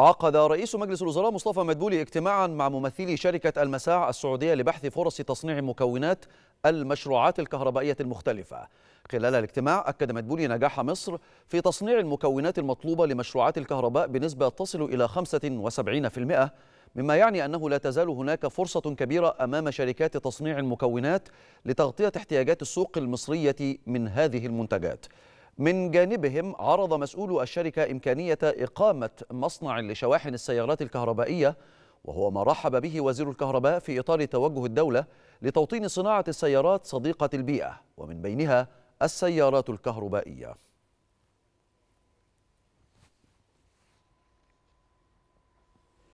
عقد رئيس مجلس الوزراء مصطفى مدبولي اجتماعا مع ممثلي شركة المساع السعودية لبحث فرص تصنيع مكونات المشروعات الكهربائية المختلفة. خلال الاجتماع أكد مدبولي نجاح مصر في تصنيع المكونات المطلوبة لمشروعات الكهرباء بنسبة تصل إلى 75% مما يعني أنه لا تزال هناك فرصة كبيرة أمام شركات تصنيع المكونات لتغطية احتياجات السوق المصرية من هذه المنتجات. من جانبهم عرض مسؤول الشركة إمكانية إقامة مصنع لشواحن السيارات الكهربائية وهو ما رحب به وزير الكهرباء في إطار توجه الدولة لتوطين صناعة السيارات صديقة البيئة ومن بينها السيارات الكهربائية.